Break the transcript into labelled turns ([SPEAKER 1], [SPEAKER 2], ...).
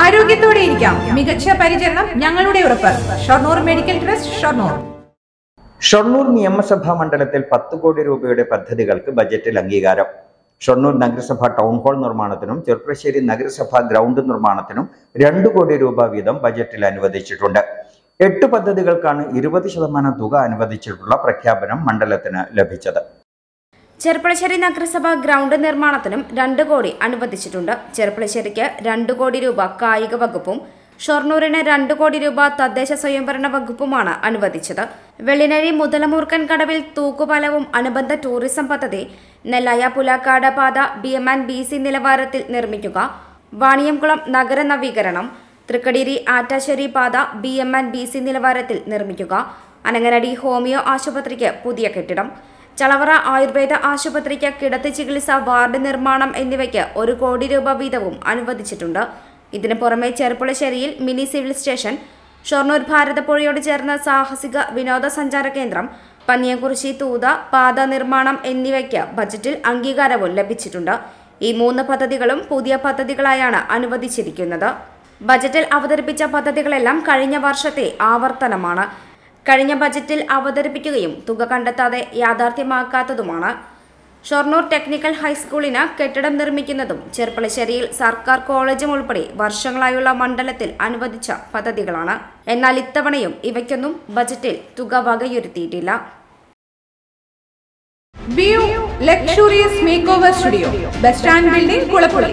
[SPEAKER 1] ആരോഗ്യത്തോടെ ഇരിക്കാം. മികച്ച പരിചരണം ഞങ്ങളുടെ ഉറപ്പ്. Shoranur medical trust Shoranur.
[SPEAKER 2] Shoranur നിയമസഭാ മണ്ഡലത്തിൽ പത്ത് കോടി രൂപയുടെ പദ്ധതികൾക്ക് ബജറ്റിൽ അംഗീകാരം. ഷൊർണൂർ നഗരസഭ ടൗൺ ഹാൾ നിർമ്മാണത്തിനും ചെർപ്പശ്ശേരി നഗരസഭാ ഗ്രൗണ്ട് നിർമ്മാണത്തിനും രണ്ടു കോടി രൂപ വീതം ബജറ്റിൽ അനുവദിച്ചിട്ടുണ്ട്. എട്ട് പദ്ധതികൾക്കാണ് ഇരുപത് ശതമാനം തുക അനുവദിച്ചിട്ടുള്ള പ്രഖ്യാപനം മണ്ഡലത്തിന് ലഭിച്ചത്.
[SPEAKER 3] ചെർപ്പളശ്ശേരി നഗരസഭ ഗ്രൗണ്ട് നിർമ്മാണത്തിനും രണ്ട് കോടി അനുവദിച്ചിട്ടുണ്ട്. ചെർപ്പളശ്ശേരിക്ക് രണ്ട് കോടി രൂപ കായിക വകുപ്പും ഷൊർണൂരിന് രണ്ട് കോടി രൂപ തദ്ദേശ സ്വയംഭരണ വകുപ്പുമാണ് അനുവദിച്ചത്. വെള്ളിനഴി മുതലമൂർക്കൻ കടവിൽ തൂക്കുപാലവും അനുബന്ധ ടൂറിസം പദ്ധതി നെല്ലായ പുലാക്കാട് പാത B M and B C നിലവാരത്തിൽ നിർമ്മിക്കുക വാണിയംകുളം നഗര നവീകരണം തൃക്കടീരി ആറ്റാശ്ശേരി പാത B M and B C നിലവാരത്തിൽ നിർമ്മിക്കുക അനങ്ങനടി ഹോമിയോ ആശുപത്രിക്ക് പുതിയ കെട്ടിടം ചളവറ ആയുർവേദ ആശുപത്രിക്ക് കിടത്തി ചികിത്സ വാർഡ് നിർമ്മാണം എന്നിവയ്ക്ക് ഒരു കോടി രൂപ വീതവും അനുവദിച്ചിട്ടുണ്ട്. ഇതിനു പുറമെ ചെറുപ്പുളശ്ശേരിയിൽ മിനി സിവിൽ സ്റ്റേഷൻ ഷൊർണൂർ ഭാരതപ്പുഴയോട് ചേർന്ന സാഹസിക വിനോദസഞ്ചാര കേന്ദ്രം പന്നിയംകുറിശി തൂത പാത നിർമ്മാണം എന്നിവയ്ക്ക് ബജറ്റിൽ അംഗീകാരവും ലഭിച്ചിട്ടുണ്ട്. ഈ മൂന്ന് പദ്ധതികളും പുതിയ പദ്ധതികളായാണ് അനുവദിച്ചിരിക്കുന്നത്. ബജറ്റിൽ അവതരിപ്പിച്ച പദ്ധതികളെല്ലാം കഴിഞ്ഞ വർഷത്തെ ആവർത്തനമാണ്. കഴിഞ്ഞ ബജറ്റിൽ അവതരിപ്പിക്കുകയും തുക കണ്ടെത്താതെ യാഥാർത്ഥ്യമാക്കാത്തതുമാണ്. ഷൊർണൂർ ടെക്നിക്കൽ ഹൈസ്കൂളിന് കെട്ടിടം നിർമ്മിക്കുന്നതും ചെർപ്പളശ്ശേരിയിൽ സർക്കാർ കോളേജും ഉൾപ്പെടെ വർഷങ്ങളായുള്ള മണ്ഡലത്തിൽ അനുവദിച്ച പദ്ധതികളാണ്. എന്നാൽ ഇത്തവണയും ഇവയ്ക്കൊന്നും ബജറ്റിൽ തുക വകയിരുത്തിയിട്ടില്ല.
[SPEAKER 1] Studio. Bus stand building Kulappully.